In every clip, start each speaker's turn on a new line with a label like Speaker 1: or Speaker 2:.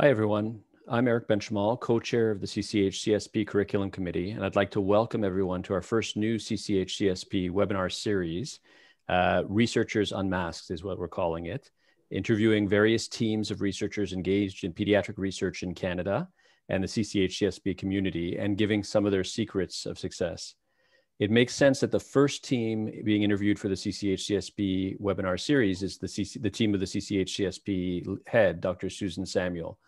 Speaker 1: Hi, everyone. I'm Eric Benchimol, co-chair of the CCH CSP Curriculum Committee, and I'd like to welcome everyone to our first new CCH CSP webinar series, uh, Researchers Unmasked is what we're calling it, interviewing various teams of researchers engaged in pediatric research in Canada and the CCH CSP community and giving some of their secrets of success. It makes sense that the first team being interviewed for the CCH CSP webinar series is the, CC, the team of the CCH CSP head, Dr. Susan Samuel.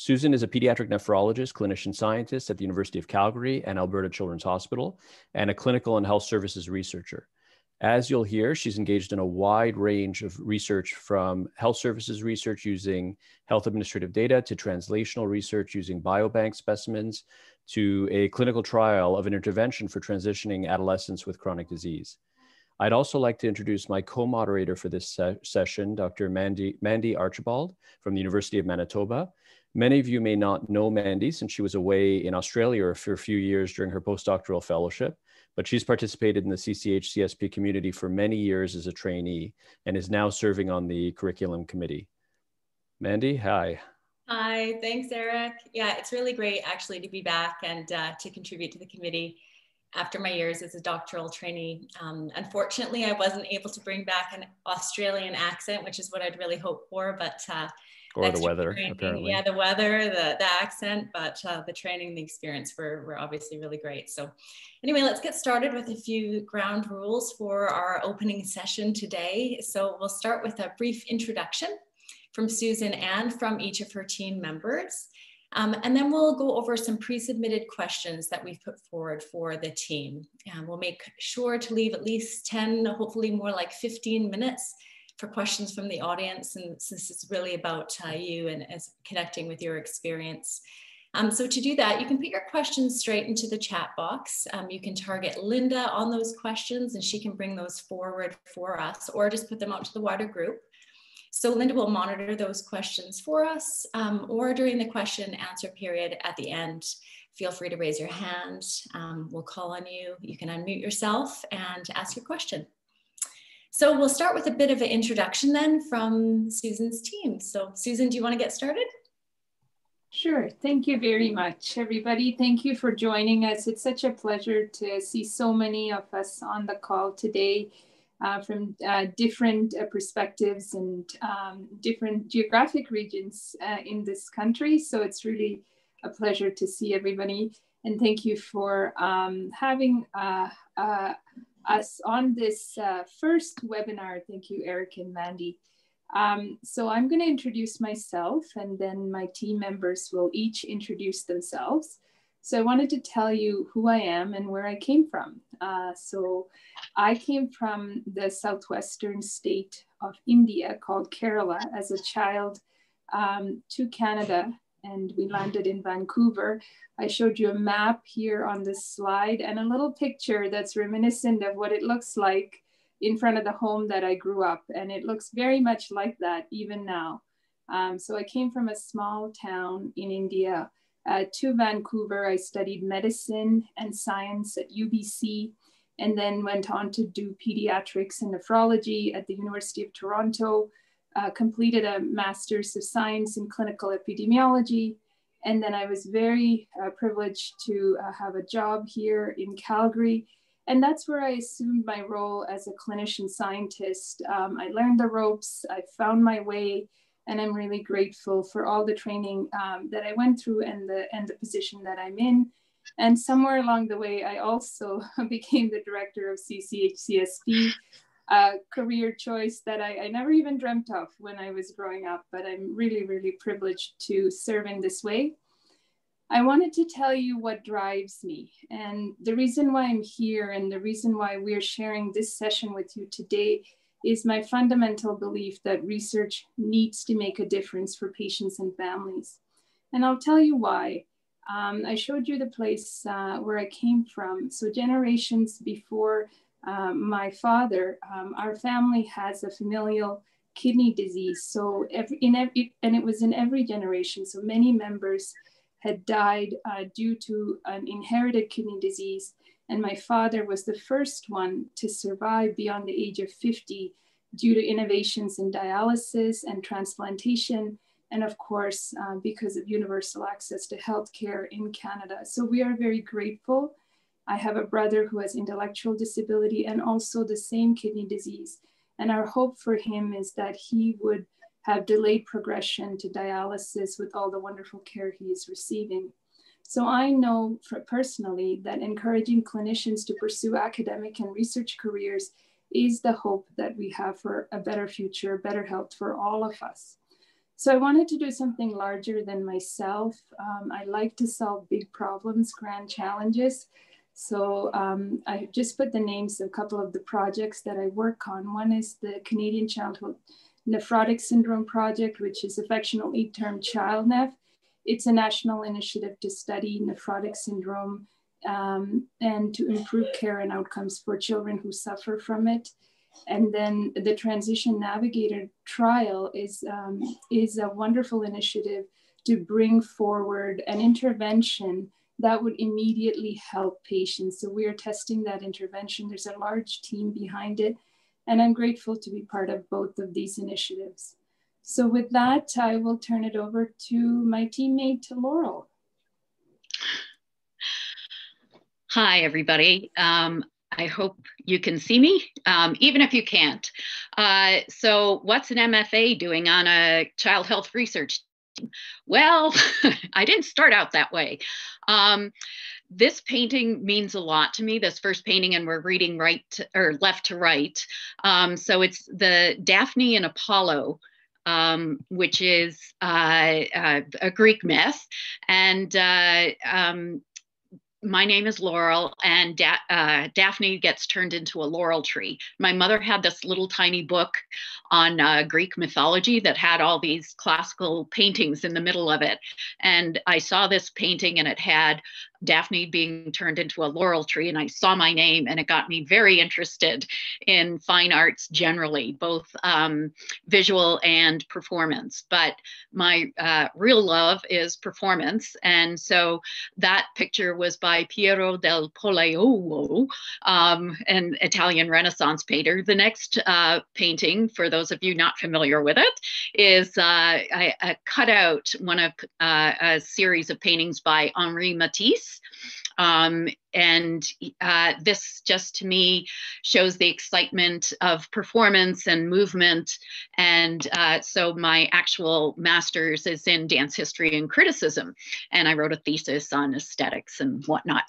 Speaker 1: Susan is a pediatric nephrologist, clinician scientist at the University of Calgary and Alberta Children's Hospital, and a clinical and health services researcher. As you'll hear, she's engaged in a wide range of research from health services research using health administrative data to translational research using biobank specimens to a clinical trial of an intervention for transitioning adolescents with chronic disease. I'd also like to introduce my co-moderator for this se session, Dr. Mandy, Mandy Archibald from the University of Manitoba, Many of you may not know Mandy since she was away in Australia for a few years during her postdoctoral fellowship, but she's participated in the CCH CSP community for many years as a trainee and is now serving on the curriculum committee. Mandy, hi.
Speaker 2: Hi, thanks, Eric. Yeah, it's really great actually to be back and uh, to contribute to the committee after my years as a doctoral trainee. Um, unfortunately, I wasn't able to bring back an Australian accent, which is what I'd really hoped for, but uh,
Speaker 1: or the weather training. apparently
Speaker 2: yeah the weather the, the accent but uh, the training the experience were, were obviously really great so anyway let's get started with a few ground rules for our opening session today so we'll start with a brief introduction from susan and from each of her team members um, and then we'll go over some pre-submitted questions that we've put forward for the team. And we'll make sure to leave at least 10, hopefully more like 15 minutes for questions from the audience. And since it's really about uh, you and as connecting with your experience. Um, so to do that, you can put your questions straight into the chat box. Um, you can target Linda on those questions and she can bring those forward for us or just put them out to the wider group. So Linda will monitor those questions for us um, or during the question answer period at the end. Feel free to raise your hand. Um, we'll call on you. You can unmute yourself and ask your question. So we'll start with a bit of an introduction then from Susan's team. So Susan, do you want to get started?
Speaker 3: Sure. Thank you very much, everybody. Thank you for joining us. It's such a pleasure to see so many of us on the call today uh, from uh, different uh, perspectives and um, different geographic regions uh, in this country. So it's really a pleasure to see everybody. And thank you for um, having uh, uh, us on this uh, first webinar. Thank you, Eric and Mandy. Um, so I'm going to introduce myself and then my team members will each introduce themselves. So I wanted to tell you who I am and where I came from. Uh, so I came from the southwestern state of India called Kerala as a child um, to Canada and we landed in Vancouver. I showed you a map here on this slide and a little picture that's reminiscent of what it looks like in front of the home that I grew up. And it looks very much like that even now. Um, so I came from a small town in India uh, to Vancouver. I studied medicine and science at UBC and then went on to do pediatrics and nephrology at the University of Toronto uh, completed a master's of science in clinical epidemiology. And then I was very uh, privileged to uh, have a job here in Calgary. And that's where I assumed my role as a clinician scientist. Um, I learned the ropes, I found my way, and I'm really grateful for all the training um, that I went through and the, and the position that I'm in. And somewhere along the way, I also became the director of CCHCSP, a career choice that I, I never even dreamt of when I was growing up, but I'm really, really privileged to serve in this way. I wanted to tell you what drives me. And the reason why I'm here and the reason why we're sharing this session with you today is my fundamental belief that research needs to make a difference for patients and families. And I'll tell you why. Um, I showed you the place uh, where I came from. So generations before um, my father, um, our family has a familial kidney disease. So every, in every, and it was in every generation. So many members had died uh, due to an inherited kidney disease. And my father was the first one to survive beyond the age of 50 due to innovations in dialysis and transplantation and of course, uh, because of universal access to healthcare in Canada. So we are very grateful. I have a brother who has intellectual disability and also the same kidney disease. And our hope for him is that he would have delayed progression to dialysis with all the wonderful care he is receiving. So I know personally that encouraging clinicians to pursue academic and research careers is the hope that we have for a better future, better health for all of us. So I wanted to do something larger than myself. Um, I like to solve big problems, grand challenges. So um, I just put the names of a couple of the projects that I work on. One is the Canadian Childhood Nephrotic Syndrome Project, which is affectionately termed ChildNeph. It's a national initiative to study nephrotic syndrome um, and to improve care and outcomes for children who suffer from it. And then the Transition Navigator trial is, um, is a wonderful initiative to bring forward an intervention that would immediately help patients. So we are testing that intervention. There's a large team behind it, and I'm grateful to be part of both of these initiatives. So with that, I will turn it over to my teammate, Laurel.
Speaker 4: Hi, everybody. Um, I hope you can see me, um, even if you can't. Uh, so, what's an MFA doing on a child health research? Well, I didn't start out that way. Um, this painting means a lot to me. This first painting, and we're reading right to, or left to right. Um, so it's the Daphne and Apollo um, which is uh, uh, a Greek myth. And uh, um, my name is Laurel, and da- uh, Daphne gets turned into a laurel tree. My mother had this little tiny book on uh, Greek mythology that had all these classical paintings in the middle of it. And I saw this painting, and it had Daphne being turned into a laurel tree, and I saw my name, and it got me very interested in fine arts generally, both um, visual and performance. But my uh, real love is performance, and so that picture was by Piero del Pollaiuolo, um, an Italian Renaissance painter. The next uh, painting, for those of you not familiar with it, is uh, a, a cutout, one of uh, a series of paintings by Henri Matisse. Um, and uh, this just to me shows the excitement of performance and movement. And uh, so my actual master's is in dance history and criticism. And I wrote a thesis on aesthetics and whatnot.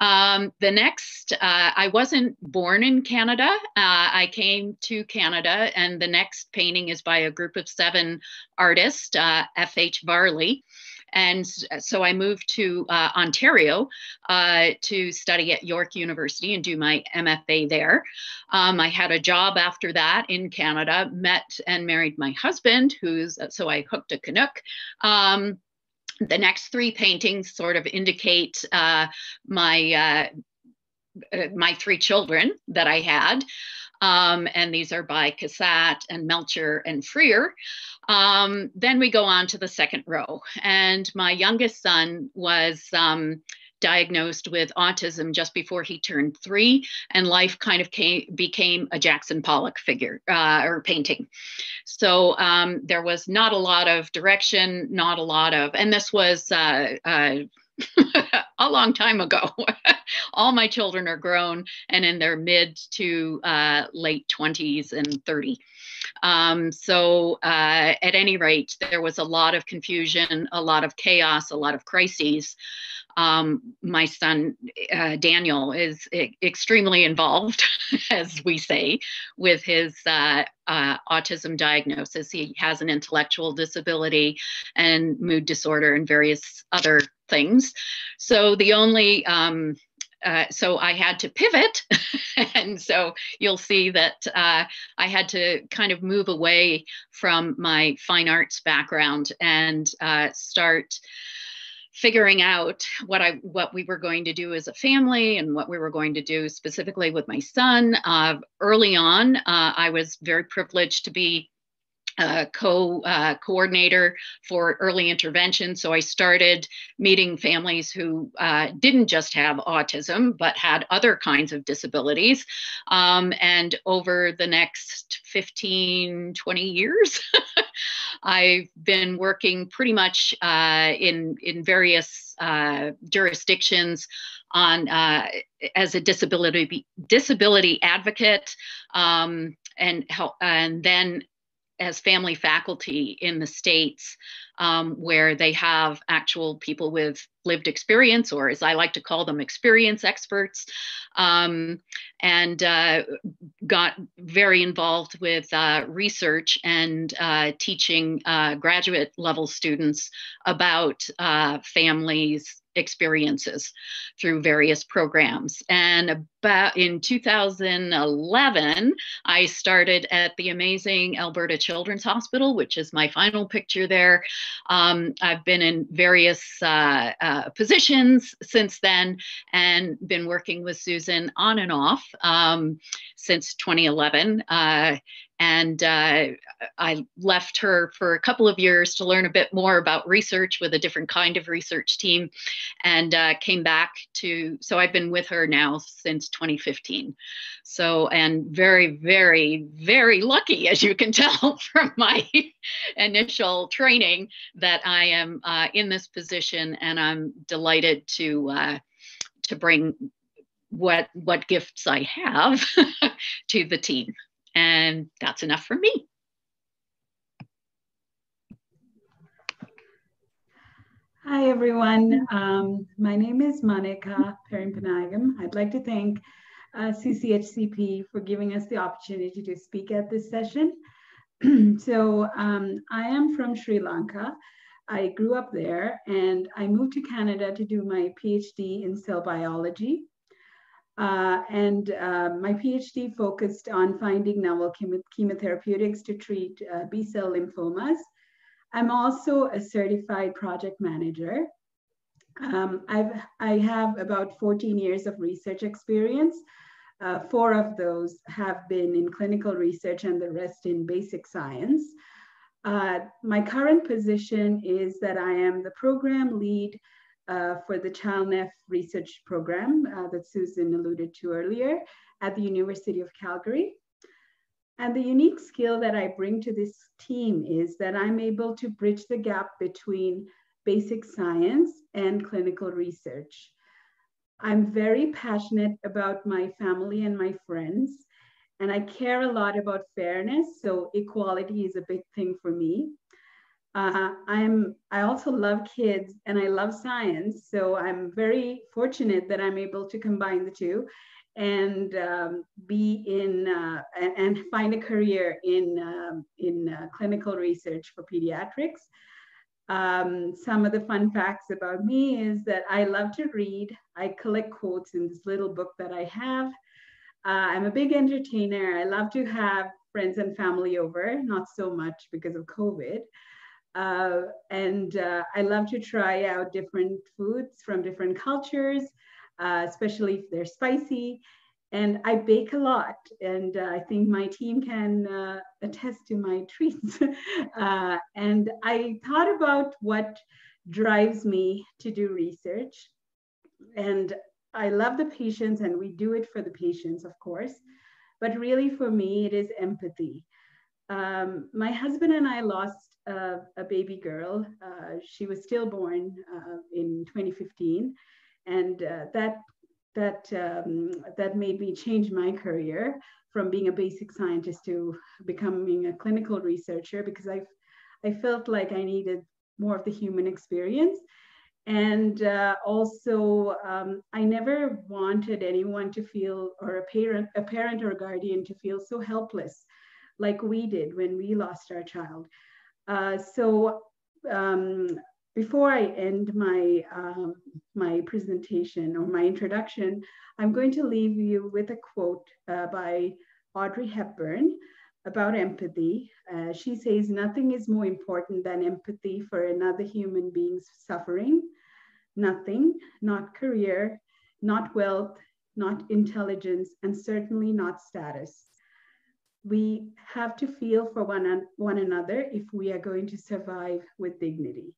Speaker 4: Um, the next, uh, I wasn't born in Canada. Uh, I came to Canada, and the next painting is by a group of seven artists, F.H. Uh, Varley. And so I moved to uh, Ontario uh, to study at York University and do my MFA there. Um, I had a job after that in Canada, met and married my husband, who's so I hooked a Canuck. Um, the next three paintings sort of indicate uh, my uh, uh, my three children that I had. Um, and these are by Cassatt and Melcher and Freer. Um, then we go on to the second row. And my youngest son was um, diagnosed with autism just before he turned three, and life kind of came, became a Jackson Pollock figure uh, or painting. So um, there was not a lot of direction, not a lot of, and this was uh, uh, a long time ago. All my children are grown and in their mid to uh, late 20s and 30. Um, so, uh, at any rate, there was a lot of confusion, a lot of chaos, a lot of crises. Um, my son uh, Daniel is e- extremely involved, as we say, with his uh, uh, autism diagnosis. He has an intellectual disability and mood disorder and various other things. So the only um, uh, so I had to pivot. and so you'll see that uh, I had to kind of move away from my fine arts background and uh, start figuring out what I what we were going to do as a family and what we were going to do specifically with my son. Uh, early on, uh, I was very privileged to be co uh, coordinator for early intervention. So I started meeting families who uh, didn't just have autism, but had other kinds of disabilities. Um, and over the next 15, 20 years, I've been working pretty much uh, in in various uh, jurisdictions on uh, as a disability disability advocate um, and help, and then as family faculty in the states um, where they have actual people with lived experience or as i like to call them experience experts um, and uh, got very involved with uh, research and uh, teaching uh, graduate level students about uh, families experiences through various programs. And about in 2011, I started at the amazing Alberta Children's Hospital, which is my final picture there. Um, I've been in various uh, uh, positions since then and been working with Susan on and off um, since 2011. Uh, and uh, I left her for a couple of years to learn a bit more about research with a different kind of research team and uh, came back to, so I've been with her now since 2015. So, and very, very, very lucky, as you can tell from my initial training, that I am uh, in this position and I'm delighted to, uh, to bring what what gifts I have to the team. And that's enough for me.
Speaker 5: Hi, everyone. Um, my name is Monica Perimpanagam. I'd like to thank uh, CCHCP for giving us the opportunity to speak at this session. so um, I am from Sri Lanka. I grew up there and I moved to Canada to do my PhD in cell biology. Uh, and uh, my PhD focused on finding novel chemo chemotherapeutics to treat uh, B cell lymphomas. I'm also a certified project manager. Um, I've, I have about 14 years of research experience. Uh, four of those have been in clinical research and the rest in basic science. Uh, my current position is that I am the program lead uh, for the ChildNeph research program uh, that Susan alluded to earlier at the University of Calgary. And the unique skill that I bring to this team is that I'm able to bridge the gap between basic science and clinical research. I'm very passionate about my family and my friends, and I care a lot about fairness. So equality is a big thing for me. Uh, I'm I also love kids and I love science, so I'm very fortunate that I'm able to combine the two, and um, be in uh, and, find a career in um, in uh, clinical research for pediatrics. Um, some of the fun facts about me is that I love to read. I collect quotes in this little book that I have. Uh, I'm a big entertainer. I love to have friends and family over, not so much because of COVID. Uh, and uh, I love to try out different foods from different cultures, uh, especially if they're spicy. And I bake a lot, and uh, I think my team can uh, attest to my treats. Uh, and I thought about what drives me to do research. And I love the patients, and we do it for the patients, of course. But really, for me, it is empathy. Um, my husband and I lost uh, a baby girl. Uh, she was stillborn uh, in 2015, and uh, that that um, that made me change my career from being a basic scientist to becoming a clinical researcher because I I felt like I needed more of the human experience. And uh, also, um, I never wanted anyone to feel, or a parent, a parent or guardian to feel so helpless like we did when we lost our child. Uh, so um, before I end my, um, my presentation or my introduction, I'm going to leave you with a quote uh, by Audrey Hepburn about empathy. Uh, she says, nothing is more important than empathy for another human being's suffering. Nothing, not career, not wealth, not intelligence, and certainly not status we have to feel for one, one another if we are going to survive with dignity.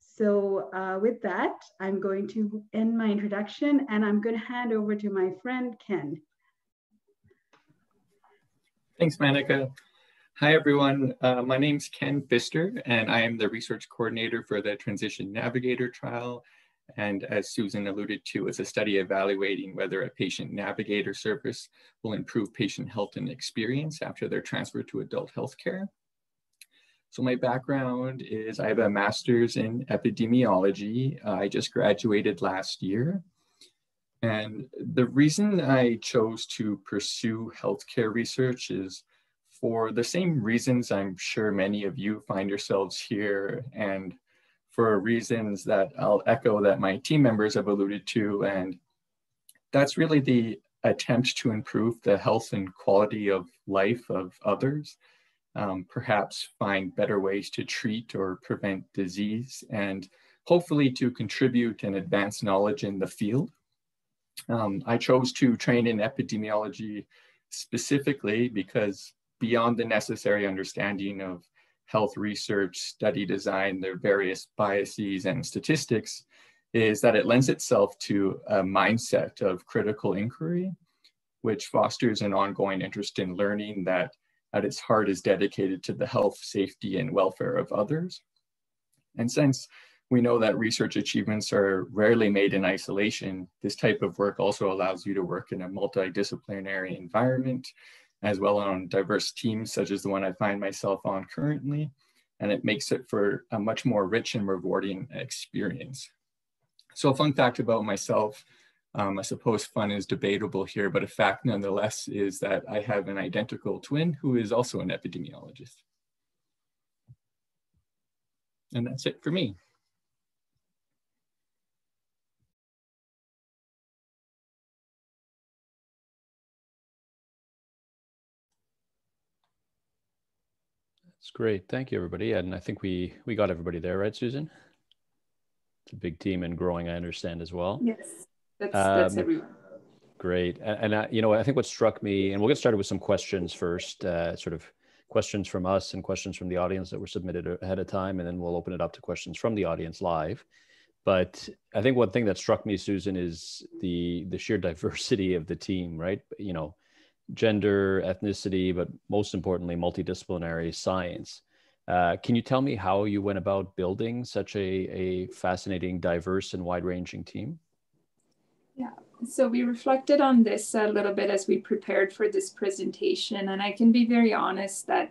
Speaker 5: So uh, with that, I'm going to end my introduction and I'm going to hand over to my friend, Ken.
Speaker 6: Thanks, Monica. Hi, everyone. Uh, my name's Ken Pfister, and I am the research coordinator for the Transition Navigator trial. And as Susan alluded to, it's a study evaluating whether a patient navigator service will improve patient health and experience after their transfer to adult healthcare. So my background is I have a master's in epidemiology. I just graduated last year. And the reason I chose to pursue healthcare research is for the same reasons I'm sure many of you find yourselves here and for reasons that I'll echo that my team members have alluded to. And that's really the attempt to improve the health and quality of life of others, um, perhaps find better ways to treat or prevent disease, and hopefully to contribute and advance knowledge in the field. Um, I chose to train in epidemiology specifically because beyond the necessary understanding of health research, study design, their various biases and statistics, is that it lends itself to a mindset of critical inquiry, which fosters an ongoing interest in learning that at its heart is dedicated to the health, safety, and welfare of others. And since we know that research achievements are rarely made in isolation, this type of work also allows you to work in a multidisciplinary environment as well on diverse teams such as the one I find myself on currently, and it makes it for a much more rich and rewarding experience. So a fun fact about myself, um, I suppose fun is debatable here, but a fact nonetheless is that I have an identical twin who is also an epidemiologist. And that's it for me.
Speaker 1: That's great. Thank you, everybody. And I think we we got everybody there, right, Susan? It's a big team and growing, I understand as well.
Speaker 3: Yes, that's, that's um, everyone.
Speaker 1: Great. And, and uh, you know, I think what struck me, and we'll get started with some questions first, uh, sort of questions from us and questions from the audience that were submitted ahead of time, and then we'll open it up to questions from the audience live. But I think one thing that struck me, Susan, is the the sheer diversity of the team, right? You know, gender, ethnicity, but most importantly, multidisciplinary science. Uh, can you tell me how you went about building such a, a fascinating, diverse, and wide ranging team?
Speaker 3: Yeah, so we reflected on this a little bit as we prepared for this presentation. And I can be very honest that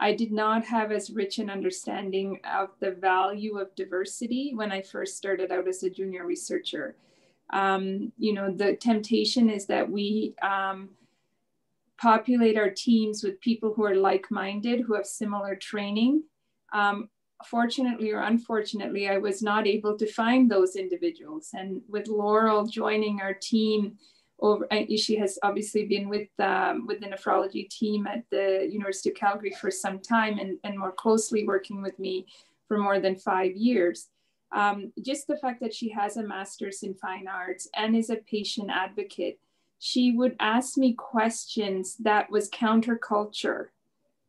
Speaker 3: I did not have as rich an understanding of the value of diversity when I first started out as a junior researcher. Um, you know, the temptation is that we um, populate our teams with people who are like-minded, who have similar training. Um, fortunately or unfortunately, I was not able to find those individuals. And with Laurel joining our team, over, she has obviously been with, um, with the nephrology team at the University of Calgary for some time and, and more closely working with me for more than five years. Um, just the fact that she has a master's in fine arts and is a patient advocate she would ask me questions that was counterculture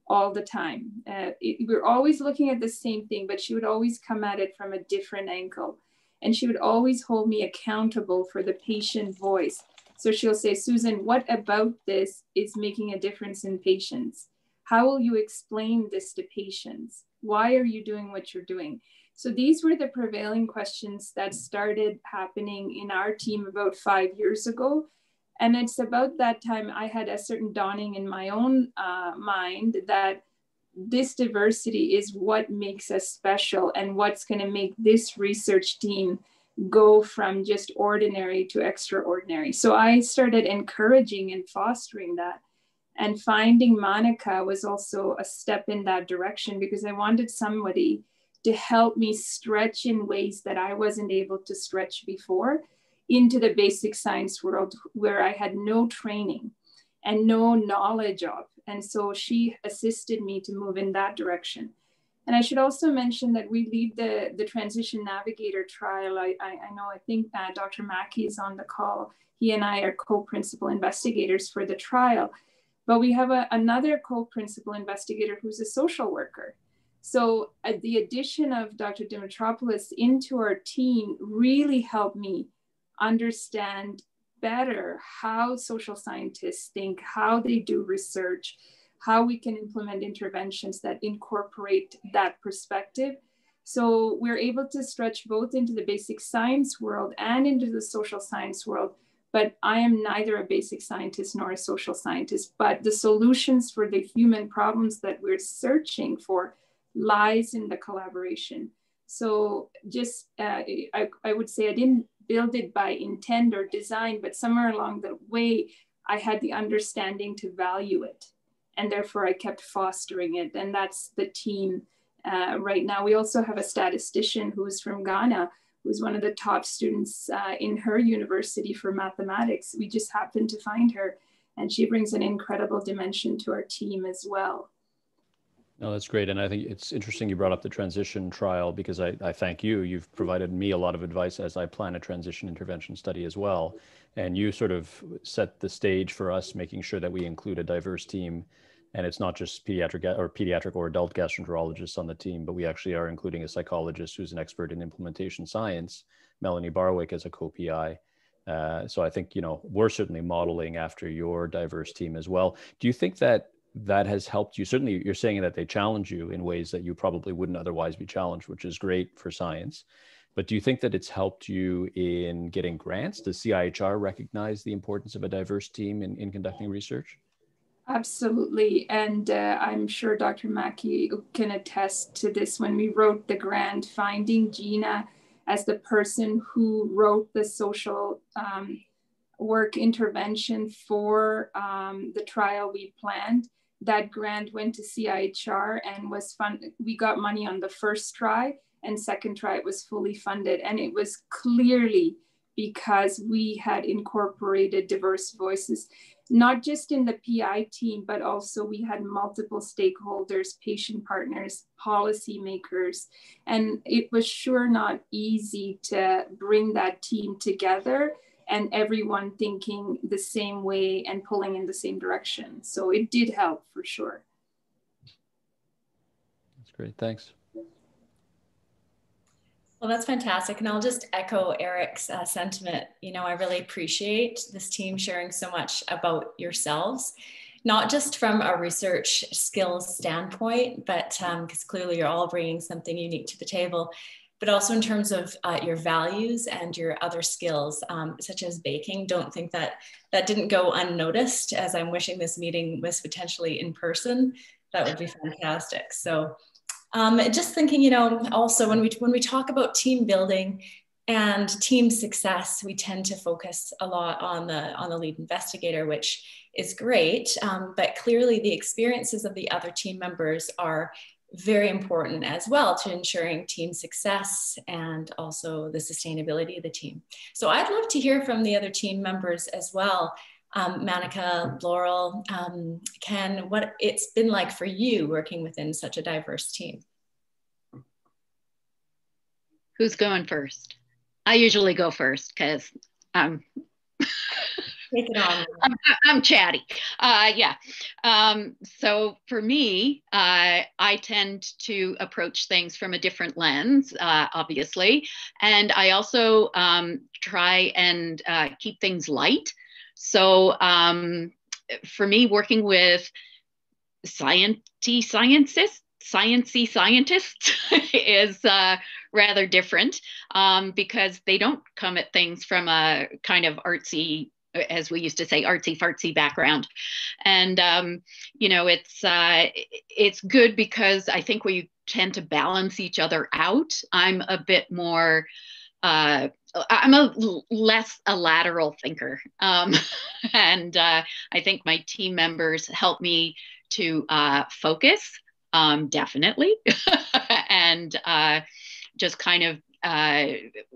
Speaker 3: all the time. Uh, it, we're always looking at the same thing, but she would always come at it from a different angle. And she would always hold me accountable for the patient voice. So she'll say, Susan, what about this is making a difference in patients? How will you explain this to patients? Why are you doing what you're doing? So these were the prevailing questions that started happening in our team about five years ago. And it's about that time I had a certain dawning in my own uh, mind that this diversity is what makes us special and what's going to make this research team go from just ordinary to extraordinary. So I started encouraging and fostering that. And finding Monica was also a step in that direction because I wanted somebody to help me stretch in ways that I wasn't able to stretch before into the basic science world where I had no training and no knowledge of. And so she assisted me to move in that direction. And I should also mention that we lead the, the Transition Navigator trial. I, I, I know, I think uh, Dr. Mackie is on the call. He and I are co-principal investigators for the trial. But we have a, another co-principal investigator who's a social worker. So uh, the addition of Dr. Dimitropoulos into our team really helped me understand better how social scientists think, how they do research, how we can implement interventions that incorporate that perspective. So we're able to stretch both into the basic science world and into the social science world. But I am neither a basic scientist nor a social scientist, but the solutions for the human problems that we're searching for lies in the collaboration. So just, uh, I, I would say I didn't build it by intent or design, but somewhere along the way, I had the understanding to value it. And therefore I kept fostering it. And that's the team uh, right now. We also have a statistician who's from Ghana, who's one of the top students uh, in her university for mathematics. We just happened to find her and she brings an incredible dimension to our team as well.
Speaker 1: No, that's great. And I think it's interesting you brought up the transition trial because I, I thank you. You've provided me a lot of advice as I plan a transition intervention study as well. And you sort of set the stage for us, making sure that we include a diverse team. And it's not just pediatric or pediatric or adult gastroenterologists on the team, but we actually are including a psychologist who's an expert in implementation science, Melanie Barwick as a co-PI. Uh, so I think you know we're certainly modeling after your diverse team as well. Do you think that that has helped you. Certainly you're saying that they challenge you in ways that you probably wouldn't otherwise be challenged which is great for science. But do you think that it's helped you in getting grants? Does cihr recognize the importance of a diverse team in, in conducting research?
Speaker 3: Absolutely. And uh, i'm sure dr mackie can attest to this. When we wrote the grant finding gina as the person who wrote the social um, work intervention for um, the trial we planned that grant went to CIHR and was funded. We got money on the first try and second try it was fully funded. And it was clearly because we had incorporated diverse voices, not just in the PI team, but also we had multiple stakeholders, patient partners, policymakers. And it was sure not easy to bring that team together and everyone thinking the same way and pulling in the same direction. So it did help for sure.
Speaker 1: That's great. Thanks.
Speaker 2: Well, that's fantastic. And I'll just echo Eric's uh, sentiment. You know, I really appreciate this team sharing so much about yourselves, not just from a research skills standpoint, but because um, clearly you're all bringing something unique to the table, but also in terms of uh, your values and your other skills, um, such as baking. Don't think that that didn't go unnoticed as I'm wishing this meeting was potentially in person. That would be fantastic. So um, just thinking, you know, also when we, when we talk about team building and team success, we tend to focus a lot on the, on the lead investigator, which is great. Um, but clearly the experiences of the other team members are very important as well to ensuring team success and also the sustainability of the team. So I'd love to hear from the other team members as well. Um, Manika, Laurel, um, Ken, what it's been like for you working within such a diverse team.
Speaker 4: Who's going first? I usually go first because I'm Take it on. I'm, I'm chatty. Uh, yeah. Um, so for me, uh, I tend to approach things from a different lens, uh, obviously. And I also um, try and uh, keep things light. So um, for me, working with science scientists, sciencey scientists is uh, rather different um, because they don't come at things from a kind of artsy as we used to say, artsy fartsy background. And, um, you know, it's, uh, it's good because I think we tend to balance each other out. I'm a bit more, uh, I'm a less a lateral thinker. Um, and uh, I think my team members help me to uh, focus, um, definitely, and uh, just kind of uh,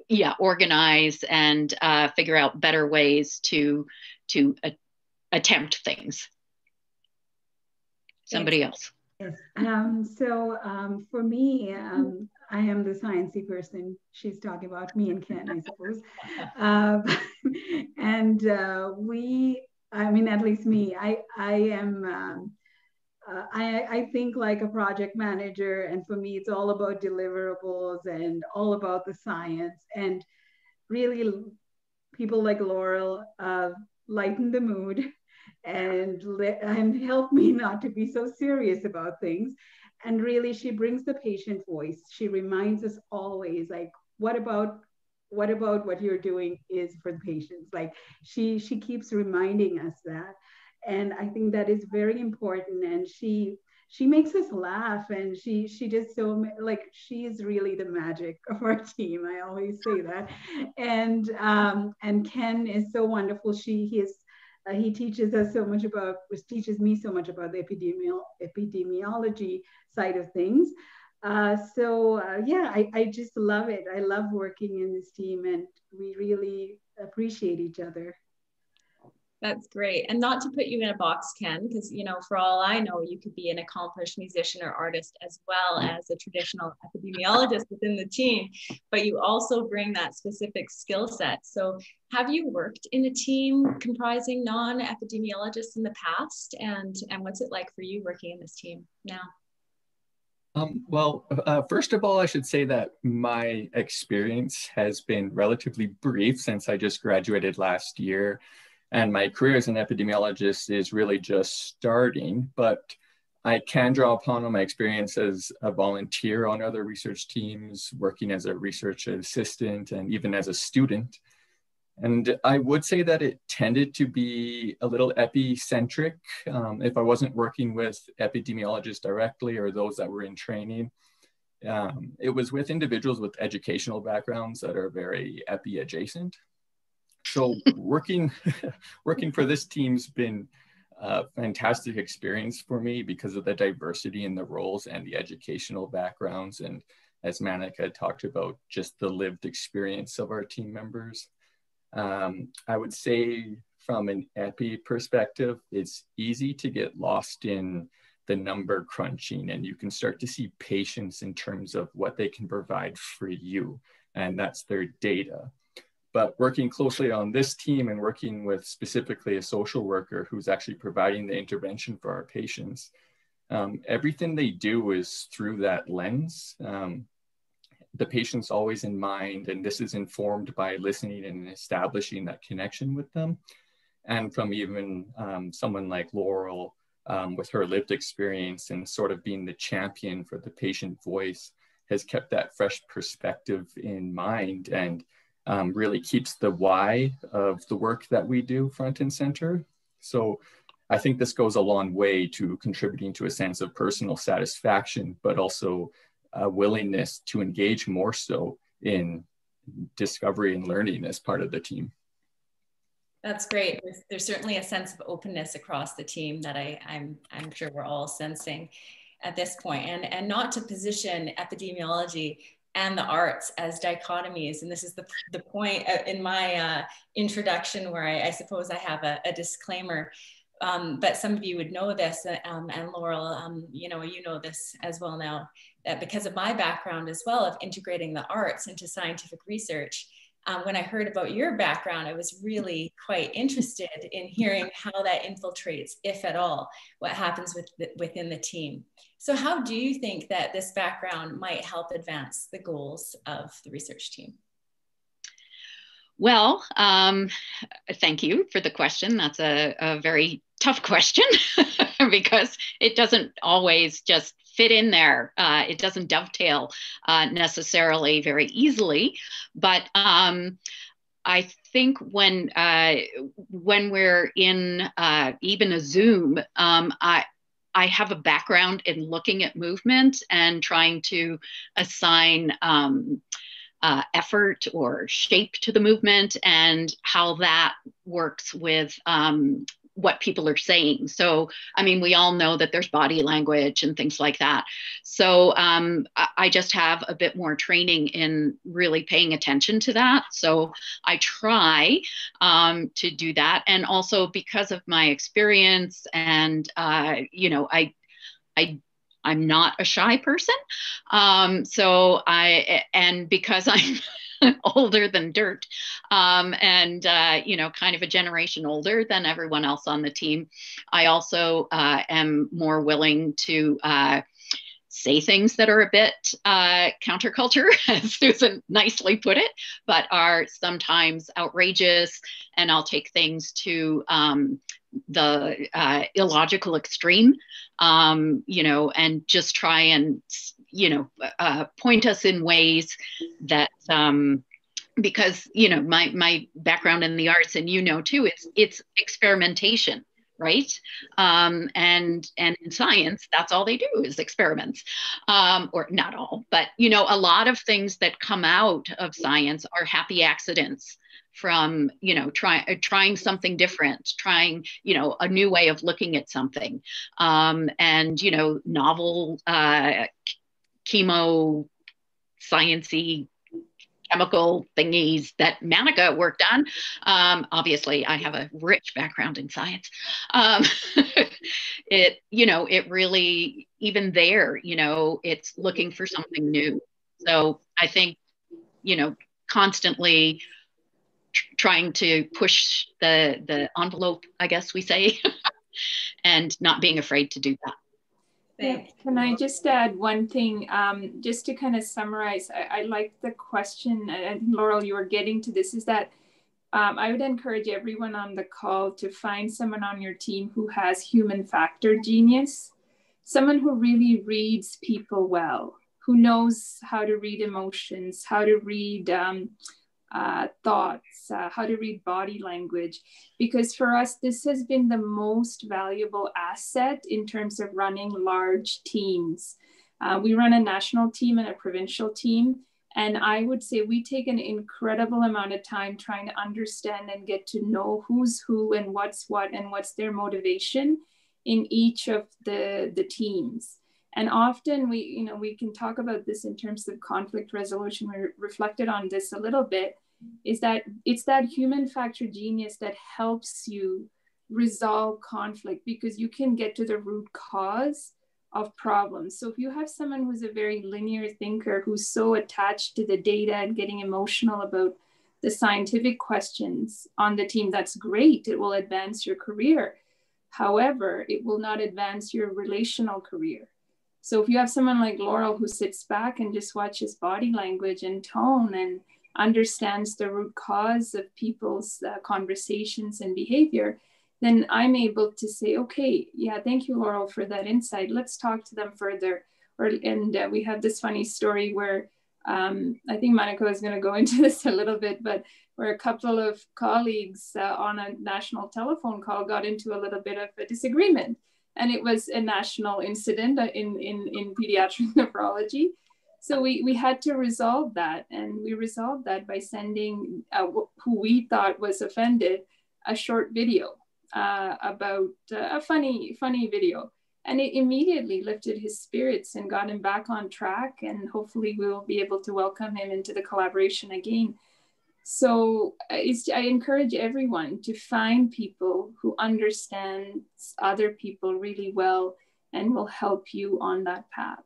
Speaker 4: yeah, organize and uh, figure out better ways to to attempt things. Somebody else.
Speaker 5: Yes. Um, so um, for me, um, I am the sciencey person. She's talking about me and Ken, I suppose. Uh, and uh, we, I mean, at least me, I, I am um, uh, I, I think like a project manager, and for me, it's all about deliverables and all about the science. And really, people like Laurel uh, lighten the mood and and help me not to be so serious about things. And really, she brings the patient voice. She reminds us always, like, what about what about what you're doing is for the patients? Like she she keeps reminding us that, and I think that is very important. And she she makes us laugh and she she just so like she's really the magic of our team. I always say that. And um and ken is so wonderful. She he is uh, he teaches us so much about teaches me so much about the epidemiol, epidemiology side of things. Uh, so uh, yeah I, I just love it. I love working in this team and we really appreciate each other
Speaker 2: that's great. And not to put you in a box, Ken, because, you know, for all I know, you could be an accomplished musician or artist as well as a traditional epidemiologist within the team, but you also bring that specific skill set. So, have you worked in a team comprising non epidemiologists in the past? And, and what's it like for you working in this team now?
Speaker 6: Um, well, uh, first of all, I should say that my experience has been relatively brief since I just graduated last year. And my career as an epidemiologist is really just starting, but I can draw upon my experience as a volunteer on other research teams, working as a research assistant, and even as a student. And I would say that it tended to be a little epicentric. Um, if I wasn't working with epidemiologists directly or those that were in training, um, it was with individuals with educational backgrounds that are very epi adjacent so working working for this team's been a fantastic experience for me because of the diversity in the roles and the educational backgrounds. And as Manika talked about just the lived experience of our team members. Um, i would say from an epi perspective it's easy to get lost in the number crunching and you can start to see patients in terms of what they can provide for you. And that's their data but working closely on this team and working with specifically a social worker who's actually providing the intervention for our patients, um, everything they do is through that lens. Um, the patient's always in mind, and this is informed by listening and establishing that connection with them. And from even um, someone like Laurel um, with her lived experience and sort of being the champion for the patient voice has kept that fresh perspective in mind. And um, really keeps the why of the work that we do front and center. So I think this goes a long way to contributing to a sense of personal satisfaction, but also a willingness to engage more so in discovery and learning as part of the team.
Speaker 2: That's great. There's, there's certainly a sense of openness across the team that I, I'm, I'm sure we're all sensing at this point. And, and not to position epidemiology and the arts as dichotomies. And this is the, the point uh, in my uh, introduction where I, I, suppose I have a, a disclaimer. Um, but some of you would know this, uh, um, and Laurel, um, you know, you know this as well now, that because of my background as well of integrating the arts into scientific research, um, when I heard about your background, I was really quite interested in hearing how that infiltrates, if at all, what happens with the, within the team. So, how do you think that this background might help advance the goals of the research team?
Speaker 4: Well, um, thank you for the question. That's a, a very tough question because it doesn't always just fit in there. Uh, it doesn't dovetail uh, necessarily very easily, but um, I think when uh, when we're in uh, even a Zoom, um, I I have a background in looking at movement and trying to assign. Um, uh, effort or shape to the movement and how that works with um, what people are saying. So, I mean, we all know that there's body language and things like that. So, um, I just have a bit more training in really paying attention to that. So, I try um, to do that. And also because of my experience, and, uh, you know, I, I, I'm not a shy person. Um, so I, and because I'm older than dirt um, and uh, you know kind of a generation older than everyone else on the team i also uh, am more willing to uh, say things that are a bit uh, counterculture, as Susan nicely put it, but are sometimes outrageous. And I'll take things to um, the uh, illogical extreme, um, you know, and just try and, you know, uh, point us in ways that, um, because you know my my background in the arts and you know too it's it's experimentation right? Um, and and in science that's all they do is experiments um, or not all but you know a lot of things that come out of science are happy accidents from you know trying uh, trying something different trying you know a new way of looking at something um, and you know novel uh, chemo sciency chemical thingies that Manika worked on. Um, obviously, I have a rich background in science. Um, it, you know, it really, even there, you know, it's looking for something new. So I think, you know, constantly trying to push the the envelope, I guess we say, and not being afraid to do that.
Speaker 3: Yeah, can I just add one thing, um, just to kind of summarize? I, I like the question, and Laurel, you were getting to this, is that um, I would encourage everyone on the call to find someone on your team who has human factor genius, someone who really reads people well, who knows how to read emotions, how to read um, uh, thoughts, uh, how to read body language. Because for us, this has been the most valuable asset in terms of running large teams. Uh, we run a national team and a provincial team. And I would say we take an incredible amount of time trying to understand and get to know who's who and what's what and what's their motivation in each of the, the teams. And often we, you know, we can talk about this in terms of conflict resolution. We reflected on this a little bit, is that it's that human factor genius that helps you resolve conflict because you can get to the root cause of problems. So if you have someone who's a very linear thinker, who's so attached to the data and getting emotional about the scientific questions on the team, that's great. It will advance your career. However, it will not advance your relational career. So if you have someone like Laurel who sits back and just watches body language and tone and understands the root cause of people's uh, conversations and behavior, then I'm able to say, okay, yeah, thank you, Laurel, for that insight. Let's talk to them further. Or, and uh, we have this funny story where um, I think Monica is going to go into this a little bit, but where a couple of colleagues uh, on a national telephone call got into a little bit of a disagreement and it was a national incident in, in, in pediatric nephrology. So we, we had to resolve that, and we resolved that by sending uh, who we thought was offended a short video uh, about uh, a funny funny video, and it immediately lifted his spirits and got him back on track. And hopefully, we will be able to welcome him into the collaboration again. So I encourage everyone to find people who understand other people really well and will help you on that path.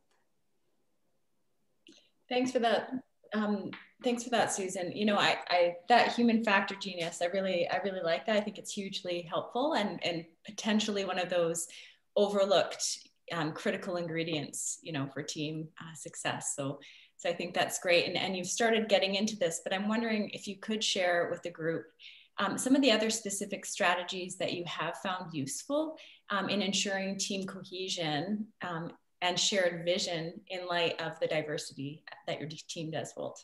Speaker 2: Thanks for that. Um, thanks for that, Susan. You know, I, I that human factor genius, I really, I really like that. I think it's hugely helpful and and potentially one of those overlooked um, critical ingredients, you know, for team uh, success. So so I think that's great. And, and you've started getting into this, but I'm wondering if you could share with the group um, some of the other specific strategies that you have found useful um, in ensuring team cohesion um, and shared vision in light of the diversity that your team does hold.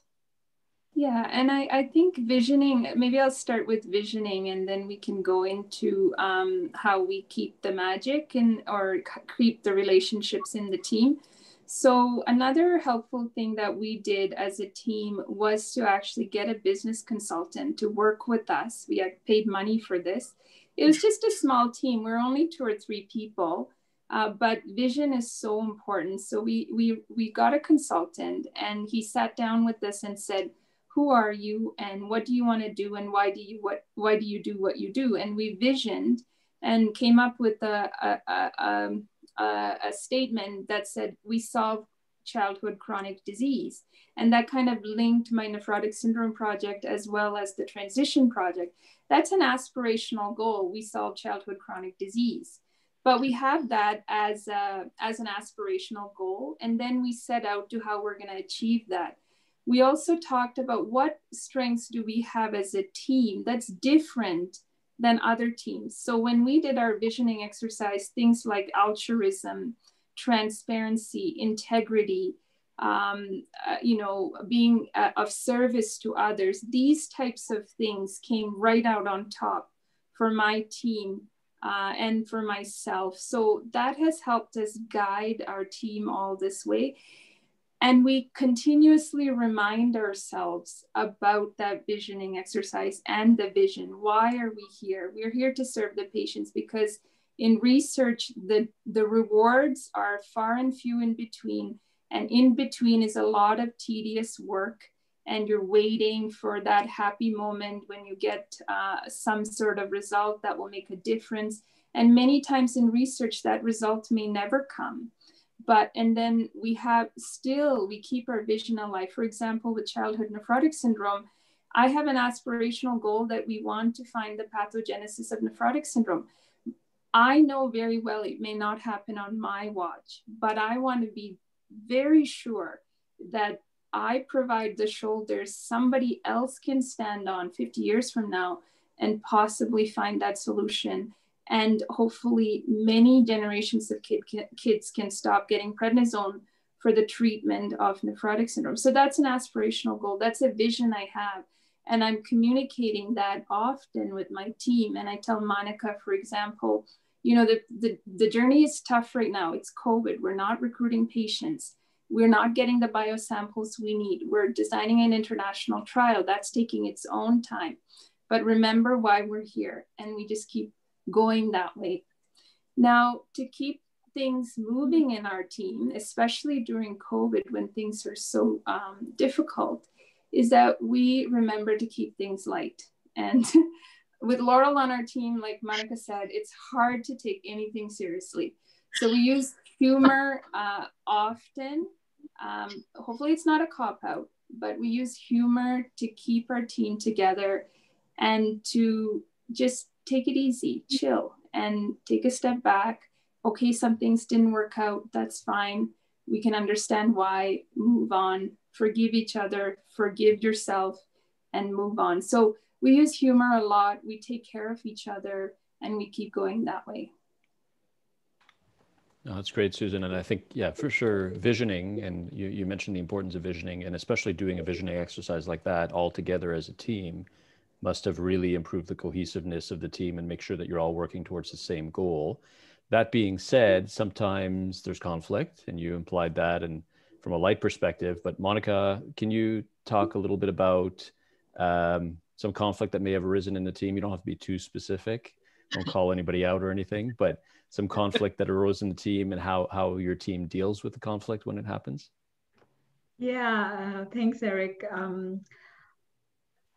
Speaker 3: Yeah, and I, I think visioning, maybe I'll start with visioning and then we can go into um, how we keep the magic and or keep the relationships in the team. So another helpful thing that we did as a team was to actually get a business consultant to work with us. We had paid money for this. It was just a small team. We're only two or three people, uh, but vision is so important. So we we we got a consultant, and he sat down with us and said, "Who are you, and what do you want to do, and why do you what why do you do what you do?" And we visioned and came up with a, a, a, a a, a statement that said we solve childhood chronic disease. And that kind of linked my nephrotic syndrome project as well as the transition project. That's an aspirational goal. We solve childhood chronic disease. But we have that as, a, as an aspirational goal. And then we set out to how we're going to achieve that. We also talked about what strengths do we have as a team that's different than other teams. So when we did our visioning exercise, things like altruism, transparency, integrity, um, uh, you know, being uh, of service to others, these types of things came right out on top for my team uh, and for myself. So that has helped us guide our team all this way. And we continuously remind ourselves about that visioning exercise and the vision. Why are we here? We're here to serve the patients because in research, the, the rewards are far and few in between. And in between is a lot of tedious work. And you're waiting for that happy moment when you get uh, some sort of result that will make a difference. And many times in research, that result may never come but and then we have still we keep our vision alive. For example with childhood nephrotic syndrome i have an aspirational goal that we want to find the pathogenesis of nephrotic syndrome. I know very well it may not happen on my watch but i want to be very sure that i provide the shoulders somebody else can stand on 50 years from now and possibly find that solution and hopefully many generations of kid, kids can stop getting prednisone for the treatment of nephrotic syndrome. So that's an aspirational goal. That's a vision I have. And I'm communicating that often with my team. And I tell Monica, for example, you know, the, the, the journey is tough right now. It's COVID. We're not recruiting patients. We're not getting the biosamples we need. We're designing an international trial. That's taking its own time. But remember why we're here. And we just keep going that way. Now, to keep things moving in our team, especially during COVID when things are so um, difficult, is that we remember to keep things light. And with Laurel on our team, like Monica said, it's hard to take anything seriously. So we use humor uh, often. Um, hopefully, it's not a cop out, but we use humor to keep our team together and to just take it easy, chill, and take a step back. Okay, some things didn't work out. That's fine. We can understand why, move on, forgive each other, forgive yourself, and move on. So we use humor a lot. We take care of each other, and we keep going that way.
Speaker 1: No, that's great, Susan. And I think, yeah, for sure, visioning, and you, you mentioned the importance of visioning, and especially doing a visioning exercise like that all together as a team must have really improved the cohesiveness of the team and make sure that you're all working towards the same goal. That being said, sometimes there's conflict, and you implied that, and from a light perspective. But Monica, can you talk a little bit about um, some conflict that may have arisen in the team? You don't have to be too specific. Don't call anybody out or anything, but some conflict that arose in the team and how how your team deals with the conflict when it happens.
Speaker 5: Yeah, uh, thanks, Eric. Um,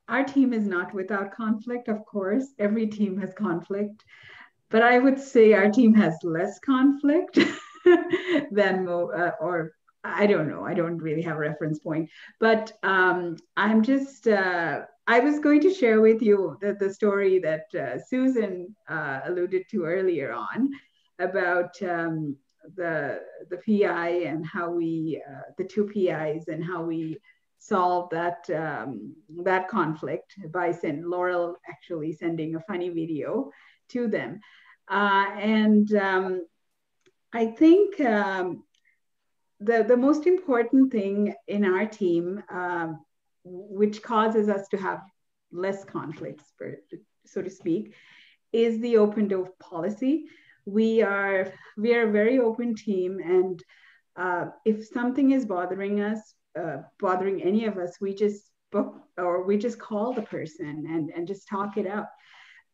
Speaker 5: our team is not without conflict, of course. Every team has conflict. But I would say our team has less conflict than, uh, or I don't know, I don't really have a reference point. But um, I'm just, uh, I was going to share with you the, the story that uh, Susan uh, alluded to earlier on about um, the, the PI and how we, uh, the two PIs and how we solve that um, that conflict by send Laurel actually sending a funny video to them, uh, and um, I think um, the the most important thing in our team, uh, which causes us to have less conflicts, so to speak, is the open door policy. We are we are a very open team, and uh, if something is bothering us, uh, bothering any of us, we just book or we just call the person and, and just talk it out.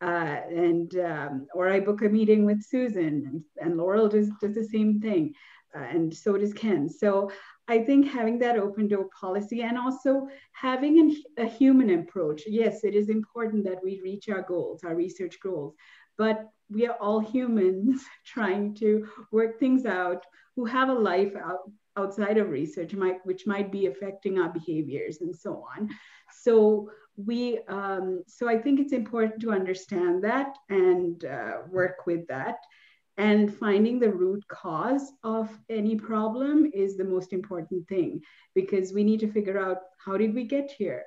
Speaker 5: Uh, and um, or I book a meeting with Susan and, and Laurel does, does the same thing. Uh, and so does Ken. So I think having that open door policy and also having an, a human approach. Yes, it is important that we reach our goals, our research goals, but we are all humans trying to work things out who have a life out, outside of research, might, which might be affecting our behaviors and so on. So we, um, so I think it's important to understand that and uh, work with that. And finding the root cause of any problem is the most important thing because we need to figure out how did we get here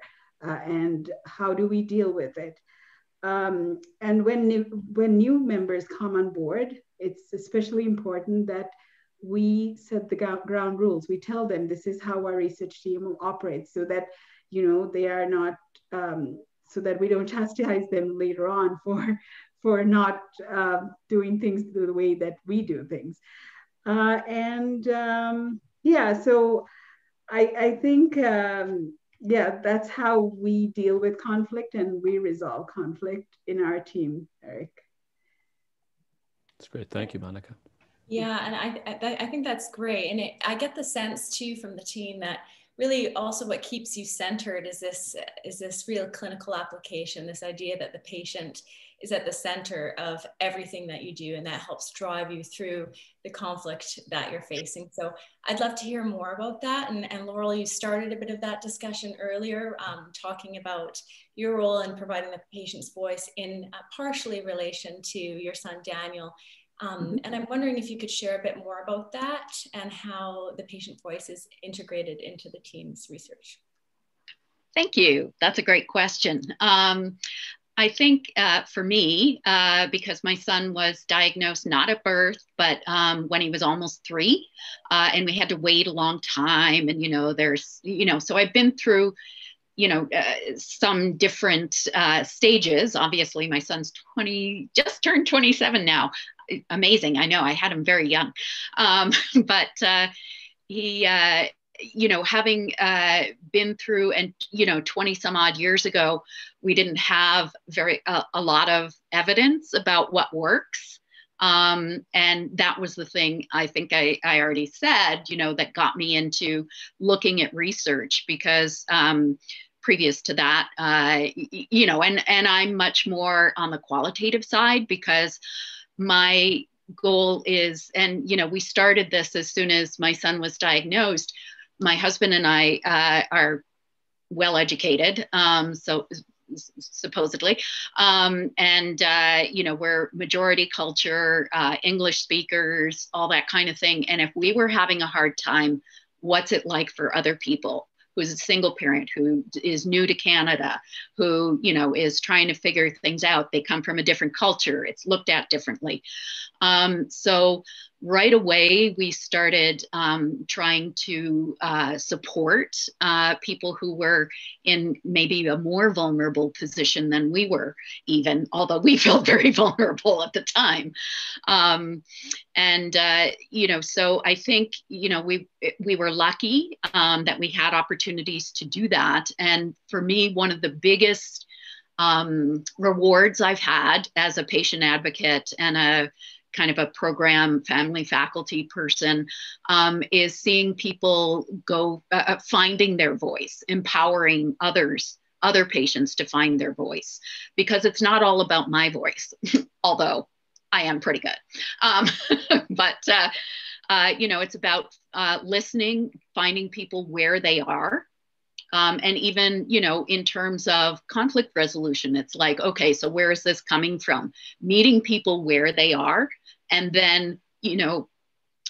Speaker 5: uh, and how do we deal with it. um, and when new, when new members come on board, it's especially important that we set the ground rules. We tell them this is how our research team operates, so that you know they are not um, so that we don't chastise them later on for for not uh, doing things the way that we do things. Uh, and um, yeah, so I, I think um, yeah, that's how we deal with conflict and we resolve conflict in our team, Eric.
Speaker 1: That's great. Thank you, Monica.
Speaker 2: Yeah, and I, I, I think that's great. And it, I get the sense too from the team that really also what keeps you centered is this is this real clinical application, this idea that the patient is at the center of everything that you do and that helps drive you through the conflict that you're facing so i'd love to hear more about that and, and laurel you started a bit of that discussion earlier um, talking about your role in providing the patient's voice in uh, partially relation to your son daniel um, mm-hmm. and I'm wondering if you could share a bit more about that and how the patient voice is integrated into the team's research.
Speaker 4: Thank you. That's a great question. Um, I think uh, for me, uh, because my son was diagnosed not at birth, but um, when he was almost three, uh, and we had to wait a long time. And, you know, there's, you know, so I've been through, you know, uh, some different uh, stages. Obviously, my son's 20, just turned 27 now. Amazing. I know I had him very young. Um, but uh, he, you know, having uh, been through and, you know, 20 some odd years ago, we didn't have very, uh, a lot of evidence about what works. Um, and that was the thing I think I, I already said, you know, that got me into looking at research because um, previous to that, uh, you know, and, and I'm much more on the qualitative side because my goal is and you know we started this as soon as my son was diagnosed my husband and I uh, are well educated, um, so supposedly, um, and uh, you know we're majority culture, uh, English speakers, all that kind of thing. And if we were having a hard time, what's it like for other people? Who's a single parent who is new to Canada, who you know is trying to figure things out. They come from a different culture; it's looked at differently. Um, so right away, we started um, trying to uh, support uh, people who were in maybe a more vulnerable position than we were, even, although we felt very vulnerable at the time. Um, and, uh, you know, so I think, you know, we, we were lucky um, that we had opportunities to do that. And for me, one of the biggest um, rewards I've had as a patient advocate and a kind of a program family faculty person um, is seeing people go uh, uh, finding their voice empowering others other patients to find their voice. Because it's not all about my voice although i am pretty good. Um, but uh, uh, you know it's about uh, listening finding people where they are. Um, and even you know in terms of conflict resolution it's like okay so where is this coming from? Meeting people where they are and then you know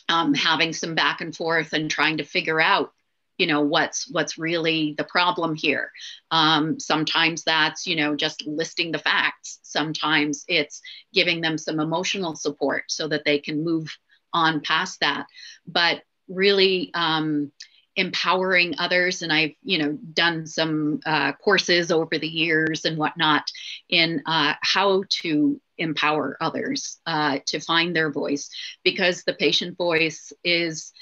Speaker 4: um, having some back and forth and trying to figure out you know what's what's really the problem here. Um, sometimes that's you know just listing the facts. Sometimes it's giving them some emotional support so that they can move on past that. But really um, empowering others. And i've you know done some uh, courses over the years and whatnot in uh, how to empower others uh, to find their voice because the patient voice is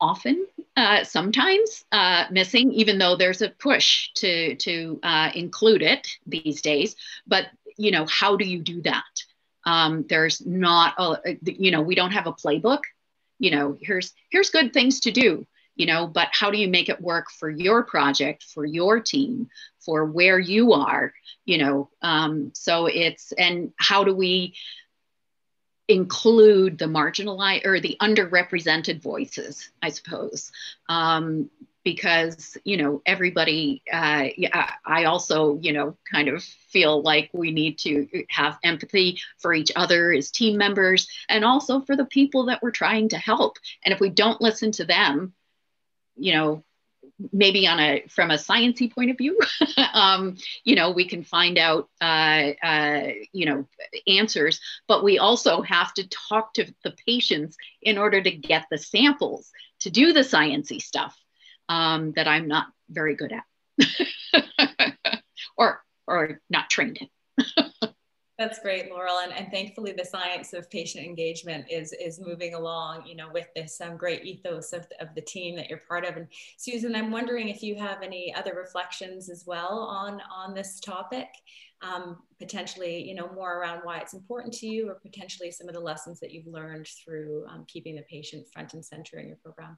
Speaker 4: often uh, sometimes uh, missing even though there's a push to to uh, include it these days. But you know how do you do that? Um, there's not a, you know we don't have a playbook. You know here's here's good things to do you know but how do you make it work for your project for your team for where you are you know? Um, so it's and how do we include the marginalized or the underrepresented voices i suppose? Um, because you know everybody uh, i also you know kind of feel like we need to have empathy for each other as team members and also for the people that we're trying to help. And if we don't listen to them you know maybe on a from a sciency point of view um, you know we can find out uh, uh, you know answers but we also have to talk to the patients in order to get the samples to do the sciency stuff um, that i'm not very good at or or not trained in
Speaker 2: That's great, Laurel. And, and thankfully the science of patient engagement is, is moving along, you know, with this um, great ethos of, of the team that you're part of. And Susan, I'm wondering if you have any other reflections as well on, on this topic, um, potentially, you know, more around why it's important to you or potentially some of the lessons that you've learned through um, keeping the patient front and center in your program.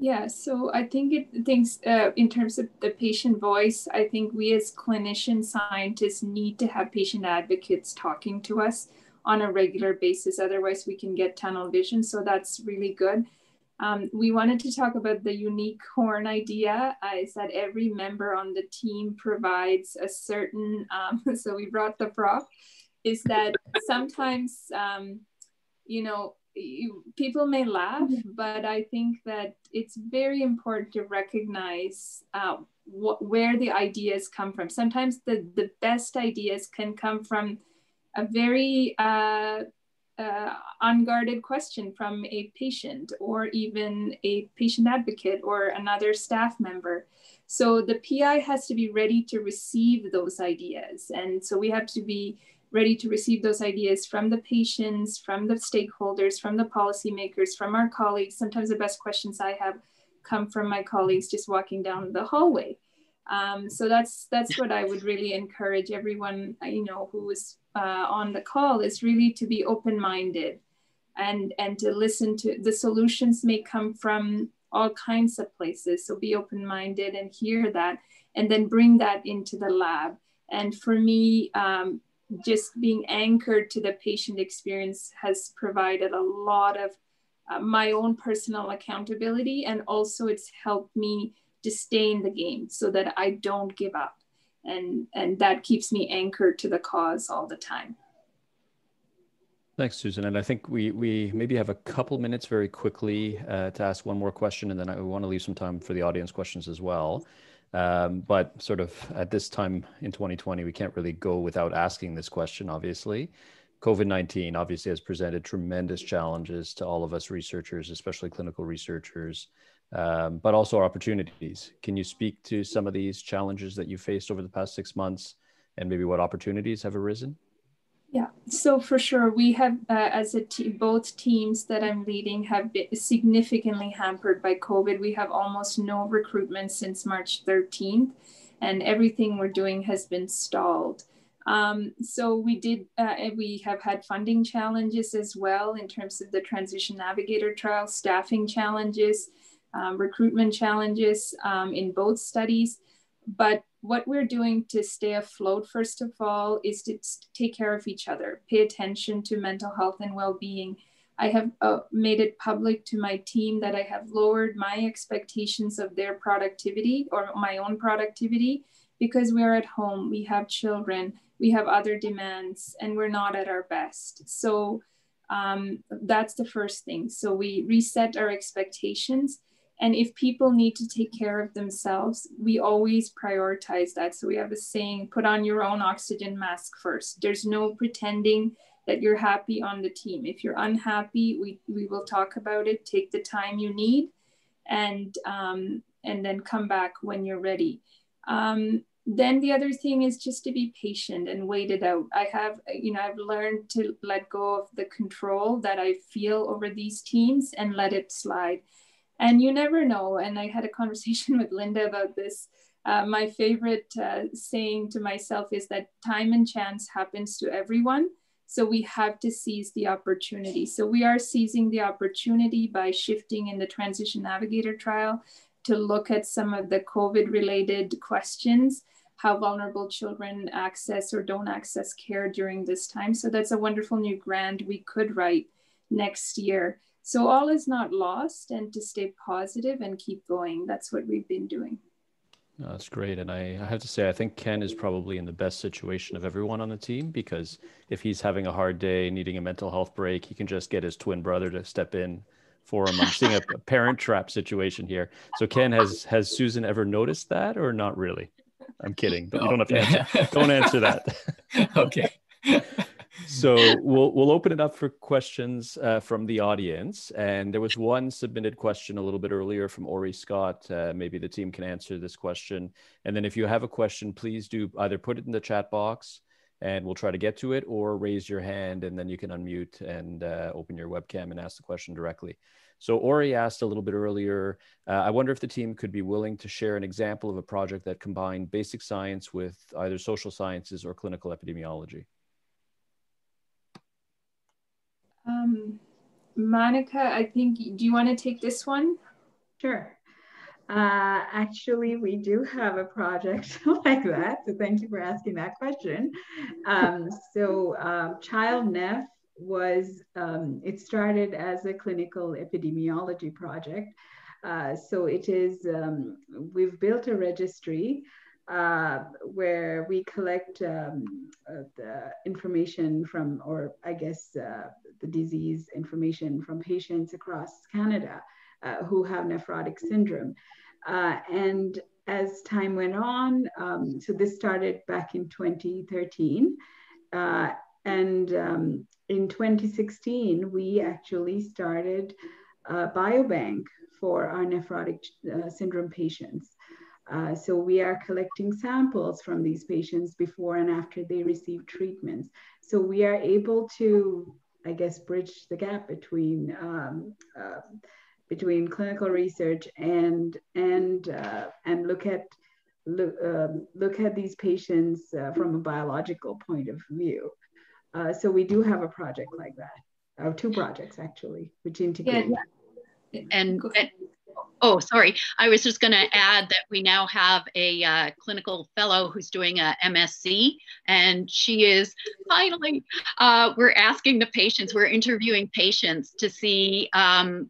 Speaker 3: Yeah, so I think it thinks uh, in terms of the patient voice, I think we as clinician scientists need to have patient advocates talking to us on a regular basis. Otherwise, we can get tunnel vision. So that's really good. Um, we wanted to talk about the unique horn idea uh, is that every member on the team provides a certain, um, so we brought the prop, is that sometimes, um, you know, people may laugh, mm-hmm. but I think that it's very important to recognize uh, what, where the ideas come from. Sometimes the, the best ideas can come from a very uh, uh, unguarded question from a patient or even a patient advocate or another staff member. So the PI has to be ready to receive those ideas. And so we have to be ready to receive those ideas from the patients, from the stakeholders, from the policymakers, from our colleagues. Sometimes the best questions I have come from my colleagues just walking down the hallway. Um, so that's that's what I would really encourage everyone, you know, who is uh, on the call is really to be open-minded and and to listen to the solutions may come from all kinds of places. So be open-minded and hear that, and then bring that into the lab. And for me, um, just being anchored to the patient experience has provided a lot of uh, my own personal accountability and also it's helped me to stay in the game so that I don't give up and and that keeps me anchored to the cause all the time.
Speaker 1: Thanks, Susan. And I think we we maybe have a couple minutes very quickly uh, to ask one more question, and then I want to leave some time for the audience questions as well. Um, but sort of at this time in 2020, we can't really go without asking this question, obviously. COVID 19 obviously has presented tremendous challenges to all of us researchers, especially clinical researchers, um, but also opportunities. Can you speak to some of these challenges that you faced over the past six months and maybe what opportunities have arisen?
Speaker 3: Yeah, so for sure, we have, uh, as a team, both teams that I'm leading have been significantly hampered by COVID. We have almost no recruitment since March 13th, and everything we're doing has been stalled. Um, so we did, uh, we have had funding challenges as well in terms of the Transition Navigator trial, staffing challenges, um, recruitment challenges um, in both studies. But what we're doing to stay afloat, first of all, is to take care of each other, pay attention to mental health and well being. I have uh, made it public to my team that I have lowered my expectations of their productivity or my own productivity because we're at home, we have children, we have other demands, and we're not at our best. So um, that's the first thing. So we reset our expectations and if people need to take care of themselves, we always prioritize that. So we have a saying put on your own oxygen mask first. There's no pretending that you're happy on the team. If you're unhappy, we, we will talk about it. Take the time you need and, um, and then come back when you're ready. Um, then the other thing is just to be patient and wait it out. I have, you know, I've learned to let go of the control that I feel over these teams and let it slide and you never know. And I had a conversation with Linda about this. Uh, my favorite uh, saying to myself is that time and chance happens to everyone. So we have to seize the opportunity. So we are seizing the opportunity by shifting in the Transition Navigator trial to look at some of the COVID related questions, how vulnerable children access or don't access care during this time. So that's a wonderful new grant we could write next year. So all is not lost and to stay positive and keep going. That's what we've been doing.
Speaker 1: Oh, that's great. And I, I, have to say, I think Ken is probably in the best situation of everyone on the team because if he's having a hard day, needing a mental health break, he can just get his twin brother to step in forum. I'm seeing a, a parent trap situation here. So Ken, has has Susan ever noticed that or not really? I'm kidding, but you don't have to answer. don't answer that.
Speaker 6: okay.
Speaker 1: So we'll we'll open it up for questions uh, from the audience. And there was one submitted question a little bit earlier from Ori Scott. Uh, maybe the team can answer this question. And then if you have a question, please do either put it in the chat box and we'll try to get to it or raise your hand and then you can unmute and uh, open your webcam and ask the question directly. So Ori asked a little bit earlier, uh, I wonder if the team could be willing to share an example of a project that combined basic science with either social sciences or clinical epidemiology.
Speaker 3: Um, Monica, I think, do you want to take this one?
Speaker 5: Sure. Uh, actually, we do have a project like that. So thank you for asking that question. Um, so um, ChildNeph was, um, it started as a clinical epidemiology project. Uh, so it is, um, we've built a registry uh, where we collect um, uh, the information from, or I guess uh, the disease information from patients across Canada uh, who have nephrotic syndrome. Uh, and as time went on, um, so this started back in 2013. Uh, and um, in 2016, we actually started a biobank for our nephrotic uh, syndrome patients. Uh, so we are collecting samples from these patients before and after they receive treatments. So we are able to, I guess, bridge the gap between um, uh, between clinical research and and uh, and look at look, um, look at these patients uh, from a biological point of view. Uh, so we do have a project like that, or two projects actually, which integrate.
Speaker 4: Yeah. And, and Oh, sorry. I was just going to add that we now have a uh, clinical fellow who's doing a MSc, and she is finally. Uh, we're asking the patients, we're interviewing patients to see, um,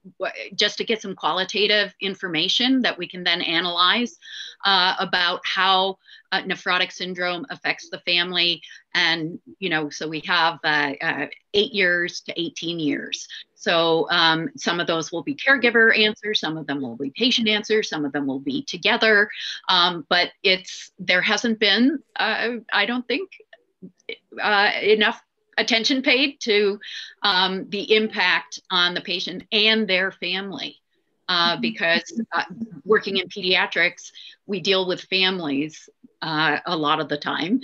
Speaker 4: just to get some qualitative information that we can then analyze uh, about how uh, nephrotic syndrome affects the family. And, you know, so we have uh, uh, eight years to 18 years. So um, some of those will be caregiver answers, some of them will be patient answers, some of them will be together. Um, but it's there hasn't been, uh, I don't think, uh, enough attention paid to um, the impact on the patient and their family. Uh, mm-hmm. because uh, working in pediatrics, we deal with families uh, a lot of the time,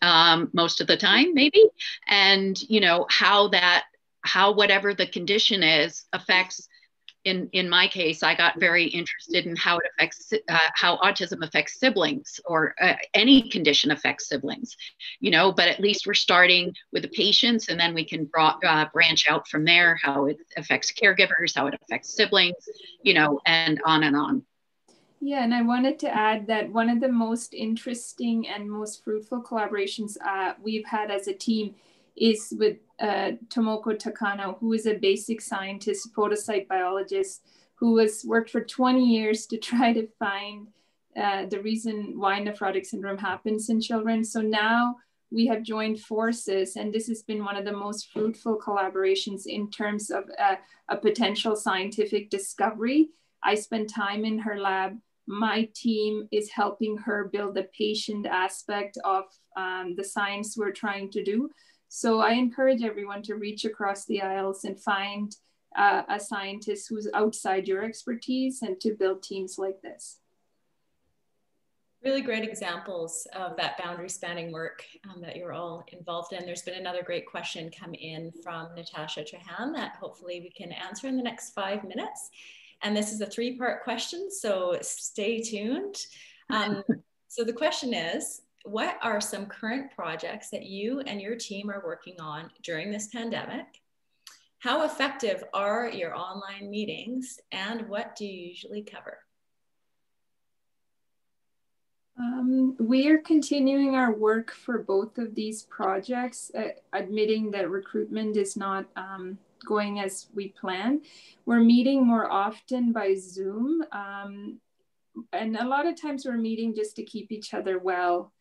Speaker 4: um, most of the time, maybe. And, you know, how that how whatever the condition is affects in in my case i got very interested in how it affects uh, how autism affects siblings or uh, any condition affects siblings you know but at least we're starting with the patients and then we can bra- uh, branch out from there how it affects caregivers how it affects siblings you know and on and on
Speaker 3: yeah, and I wanted to add that one of the most interesting and most fruitful collaborations uh, we've had as a team is with uh, Tomoko Takano, who is a basic scientist, podocyte biologist, who has worked for 20 years to try to find uh, the reason why nephrotic syndrome happens in children. So now we have joined forces, and this has been one of the most fruitful collaborations in terms of uh, a potential scientific discovery. I spent time in her lab. My team is helping her build the patient aspect of um, the science we're trying to do. So I encourage everyone to reach across the aisles and find uh, a scientist who's outside your expertise and to build teams like this.
Speaker 2: Really great examples of that boundary spanning work um, that you're all involved in. There's been another great question come in from Natasha Trahan that hopefully we can answer in the next five minutes. And this is a three part question, so stay tuned. Um, so the question is what are some current projects that you and your team are working on during this pandemic? How effective are your online meetings and what do you usually cover?
Speaker 3: Um, we are continuing our work for both of these projects, uh, admitting that recruitment is not um, going as we plan. We're meeting more often by Zoom. Um, and a lot of times we're meeting just to keep each other well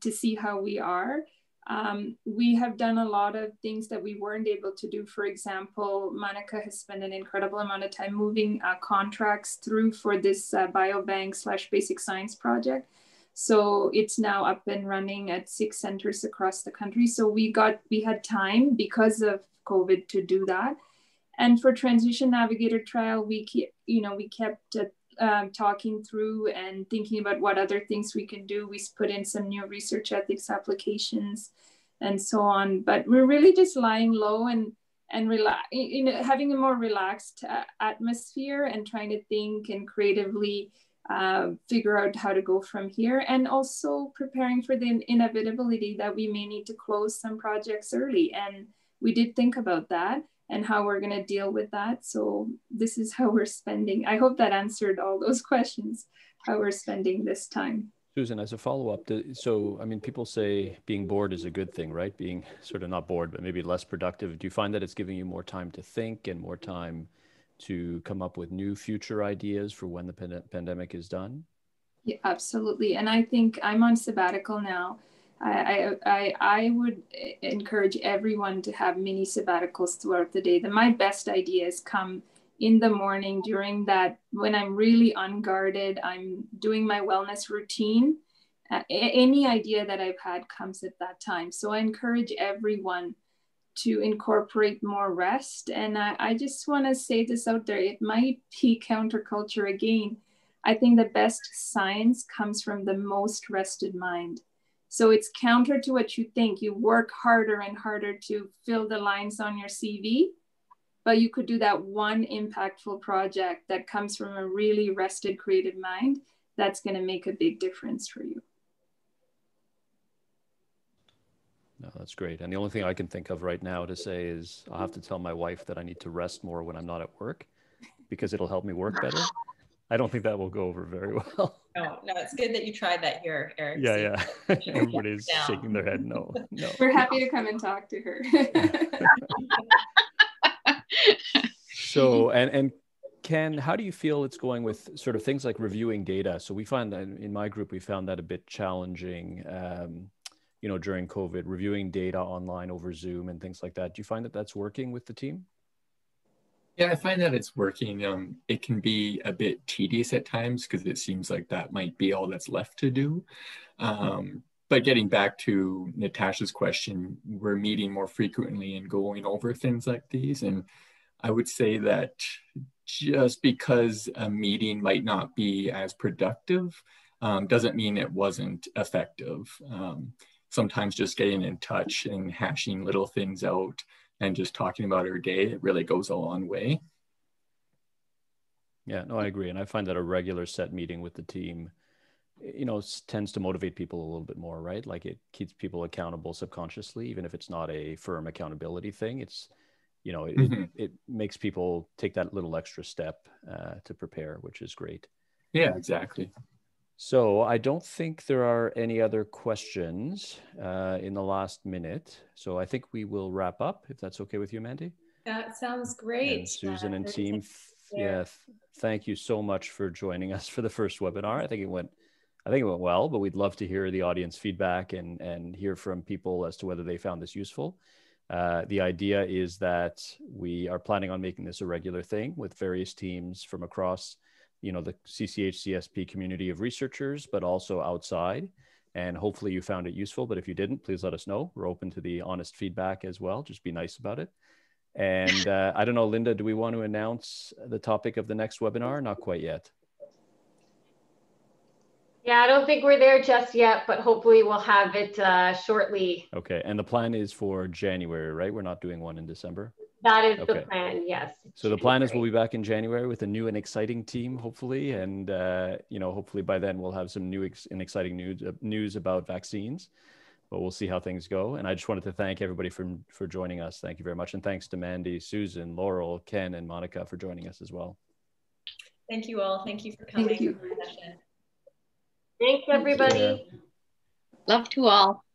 Speaker 3: to see how we are. Um, we have done a lot of things that we weren't able to do. For example, Monica has spent an incredible amount of time moving uh, contracts through for this uh, biobank slash basic science project. So it's now up and running at six centers across the country. So we got we had time because of COVID to do that. And for Transition Navigator trial, we you know, we kept um, talking through and thinking about what other things we can do. We put in some new research ethics applications and so on. But we're really just lying low and and relax, you know, having a more relaxed uh, atmosphere and trying to think and creatively uh, figure out how to go from here, and also preparing for the inevitability that we may need to close some projects early. And we did think about that and how we're going to deal with that. So this is how we're spending. I hope that answered all those questions, how we're spending this time.
Speaker 1: Susan, as a follow up, so I mean, people say being bored is a good thing, right? Being sort of not bored, but maybe less productive. Do you find that it's giving you more time to think and more time to come up with new future ideas for when the pandemic is done?
Speaker 3: Yeah, absolutely. And I think I'm on sabbatical now. I, I, I would encourage everyone to have mini sabbaticals throughout the day. The, my best ideas come in the morning during that when I'm really unguarded, I'm doing my wellness routine. Uh, any idea that I've had comes at that time. So I encourage everyone to incorporate more rest. And I, I just want to say this out there it might be counterculture again. I think the best science comes from the most rested mind. So it's counter to what you think. You work harder and harder to fill the lines on your CV, but you could do that one impactful project that comes from a really rested creative mind that's going to make a big difference for you.
Speaker 1: No, that's great. And the only thing I can think of right now to say is I'll have to tell my wife that I need to rest more when I'm not at work because it'll help me work better. I don't think that will go over very well.
Speaker 2: No, no, it's good that you tried that here, Eric.
Speaker 1: Yeah, yeah. Everybody's shaking their head. No, no.
Speaker 3: We're happy to come and talk to her.
Speaker 1: so, and and Ken, how do you feel it's going with sort of things like reviewing data? So we find that in my group, we found that a bit challenging. Um, you know, during COVID, reviewing data online over Zoom and things like that. Do you find that that's working with the team?
Speaker 6: Yeah, I find that it's working. Um, it can be a bit tedious at times because it seems like that might be all that's left to do. Um, but getting back to Natasha's question, we're meeting more frequently and going over things like these. And I would say that just because a meeting might not be as productive um, doesn't mean it wasn't effective. Um, sometimes just getting in touch and hashing little things out and just talking about our day, it really goes a long way.
Speaker 1: Yeah, no, I agree. And I find that a regular set meeting with the team, you know, tends to motivate people a little bit more, right? Like it keeps people accountable subconsciously, even if it's not a firm accountability thing. It's, you know, it, mm-hmm. it, it, makes people take that little extra step uh, to prepare, which is great.
Speaker 6: Yeah, exactly.
Speaker 1: So I don't think there are any other questions uh, in the last minute. So I think we will wrap up if that's okay with you, Mandy.
Speaker 2: That sounds great.
Speaker 1: And Susan uh, and team, yeah, thank you so much for joining us for the first webinar. I think it went, I think it went well, but we'd love to hear the audience feedback and and hear from people as to whether they found this useful. Uh, the idea is that we are planning on making this a regular thing with various teams from across you know the CCH CSP community of researchers, but also outside. And hopefully you found it useful. But if you didn't, please let us know. We're open to the honest feedback as well. Just be nice about it. And uh, I don't know, Linda, do we want to announce the topic of the next webinar? Not quite yet.
Speaker 7: Yeah, I don't think we're there just yet, but hopefully we'll have it uh, shortly.
Speaker 1: Okay, and the plan is for January, right? We're not doing one in December.
Speaker 7: That is okay. the plan, yes.
Speaker 1: So the plan is we'll be back in January with a new and exciting team, hopefully, and uh, you know, hopefully by then we'll have some new ex- and exciting news uh, news about vaccines. But we'll see how things go. And I just wanted to thank everybody for for joining us. Thank you very much, and thanks to Mandy, Susan, Laurel, Ken, and Monica for joining us as well.
Speaker 2: Thank you all. Thank you for coming. Thank
Speaker 7: you. Thanks, everybody.
Speaker 4: Love to all.